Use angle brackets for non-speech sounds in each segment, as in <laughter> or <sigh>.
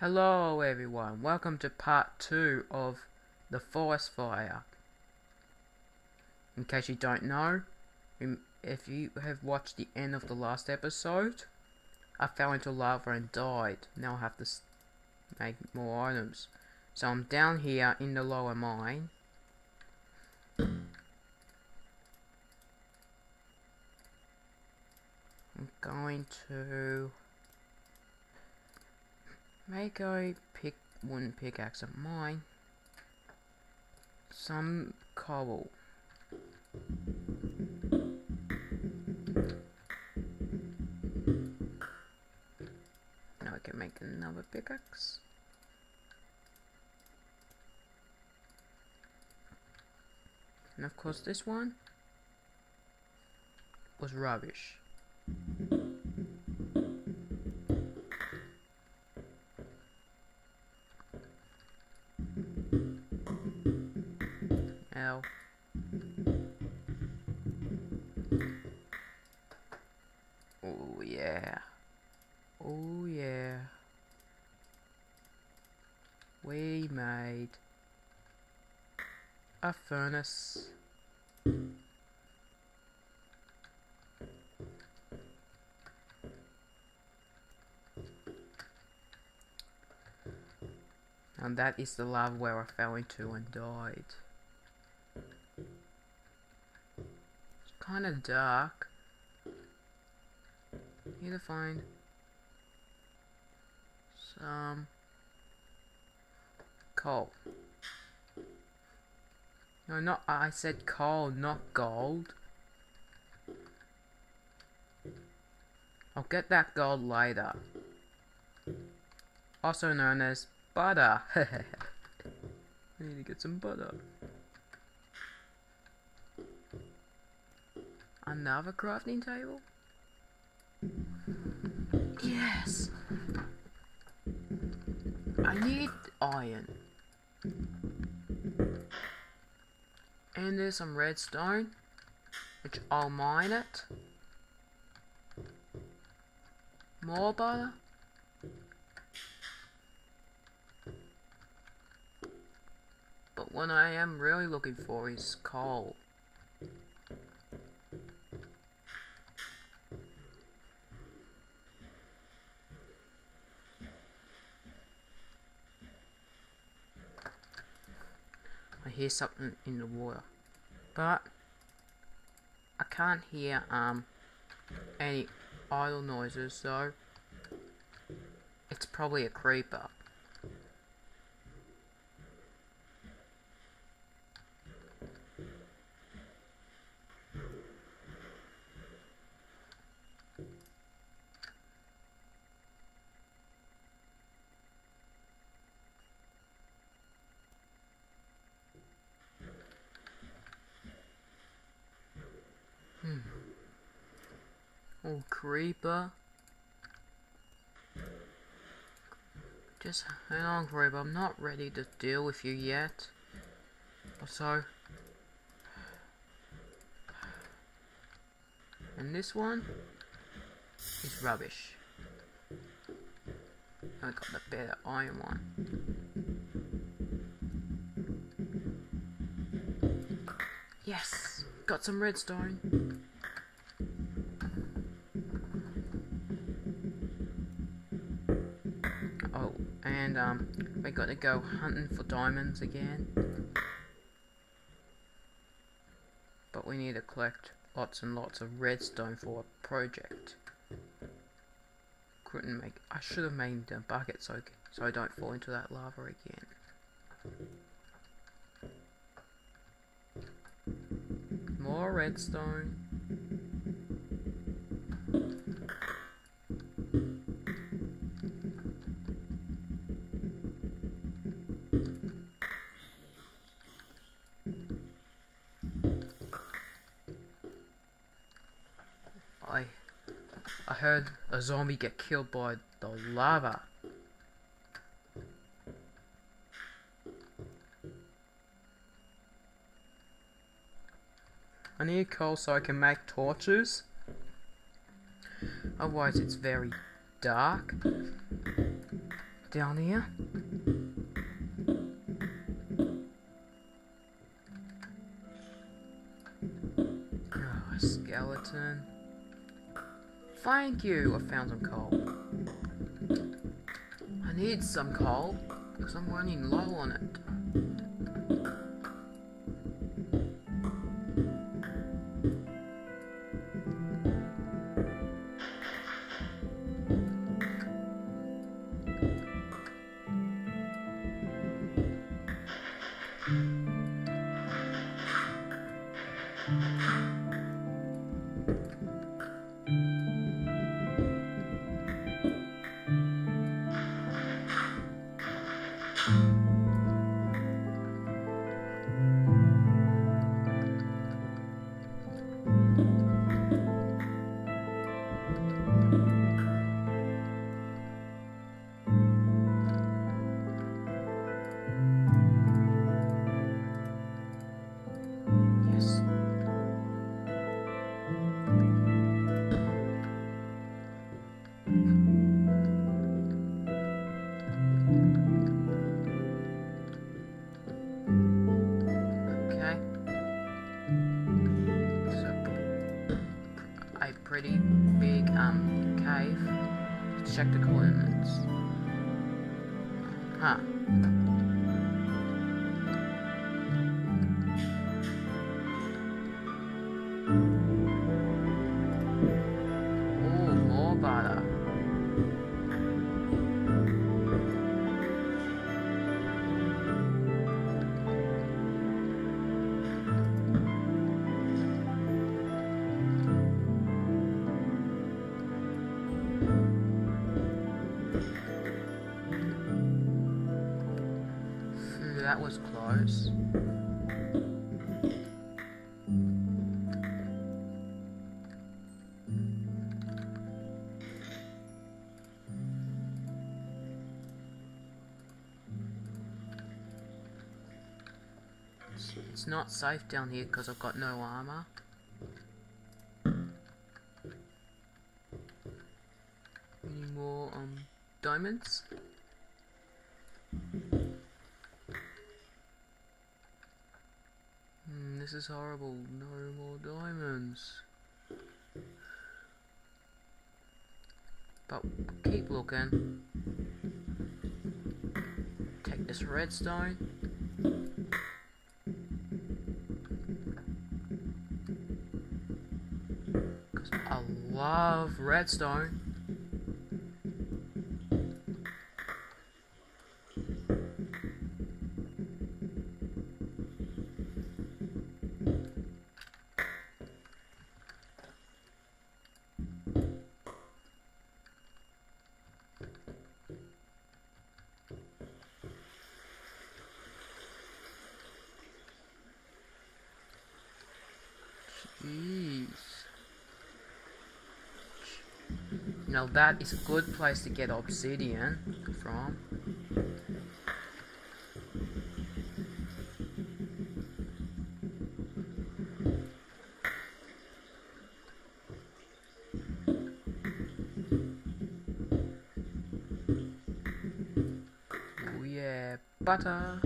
Hello everyone, welcome to part 2 of the forest fire. In case you don't know, if you have watched the end of the last episode, I fell into lava and died. Now I have to make more items. So I'm down here in the lower mine. I'm going to Make a pick wooden pickaxe of mine. Some cobble. Now I can make another pickaxe. And of course this one was rubbish. Made a furnace. And that is the lava where I fell into and died. It's kind of dark. Need to find some coal. No, not I said coal, not gold. I'll get that gold later. Also known as butter. <laughs> I need to get some butter. Another crafting table? Yes! I need iron. And there's some redstone, which I'll mine it. More butter. But what I am really looking for is coal. Hear something in the water. But I can't hear um any idle noises, so it's probably a creeper. Oh, creeper. Just hang on, creeper. I'm not ready to deal with you yet. So. And this one is rubbish. I got the better iron one. Yes! Got some redstone. Um, we got to go hunting for diamonds again. But we need to collect lots and lots of redstone for a project. Couldn't make. I should have made a bucket so so I don't fall into that lava again. More redstone. Heard a zombie get killed by the lava. I need coal so I can make torches. Otherwise it's very dark. down here. Thank you, I found some coal. I need some coal, because I'm running low on it. Let's that was close. It's, not safe down here because I've got no armor. Any more um diamonds? This is horrible. No more diamonds. But keep looking. Take this redstone. Cause I love redstone. Now that is a good place to get obsidian from. Oh yeah, butter.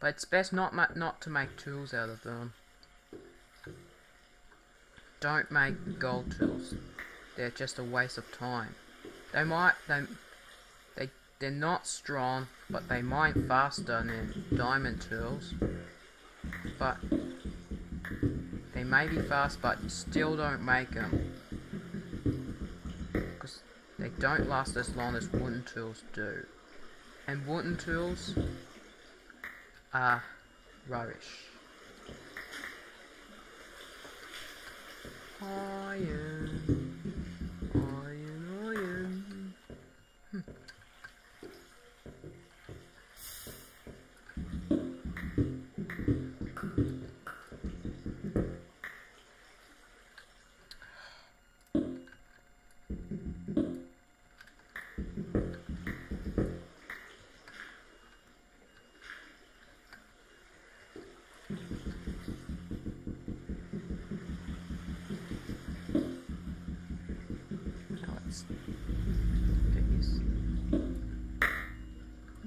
But it's best not not to make tools out of them. Don't make gold tools. They're just a waste of time. They might they they they're not strong, but they mine faster than diamond tools. But they may be fast, but you still don't make them because they don't last as long as wooden tools do. And wooden tools are rubbish. Iron,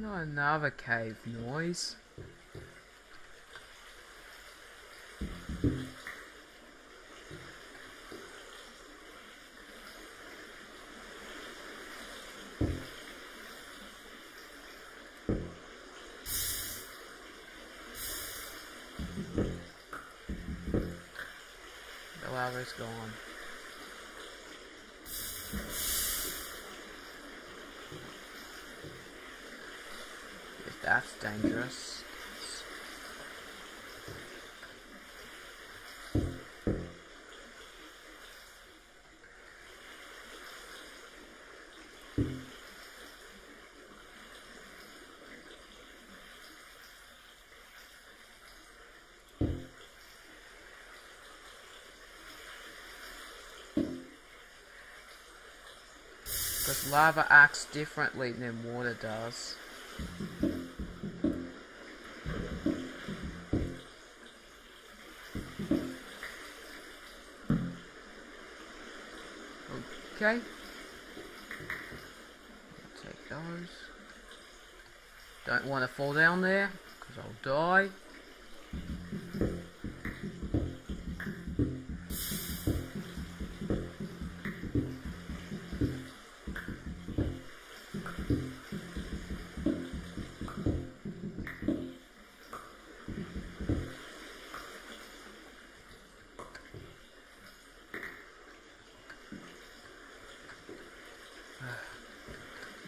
Not another cave noise. The lava's gone. If that's dangerous. Because lava acts differently than water does. Okay. Take those. Don't want to fall down there, because I'll die.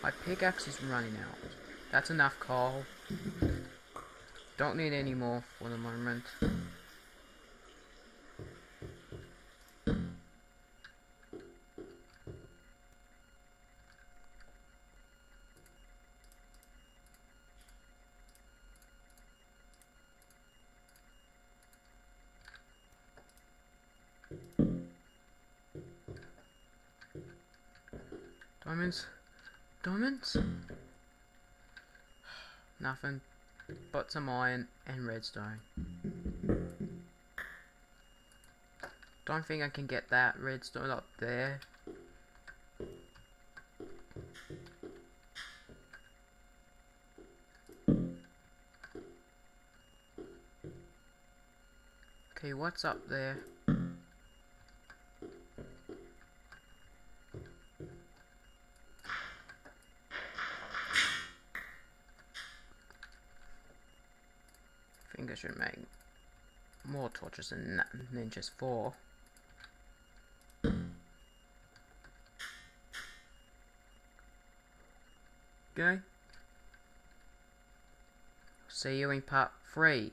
My pickaxe is running out. That's enough coal. Don't need any more for the moment. Diamonds. Diamonds? Nothing but some iron and redstone. Don't think I can get that redstone up there. Okay, what's up there? Think I should make more torches than Ninja's 4. Okay. See you in part 3.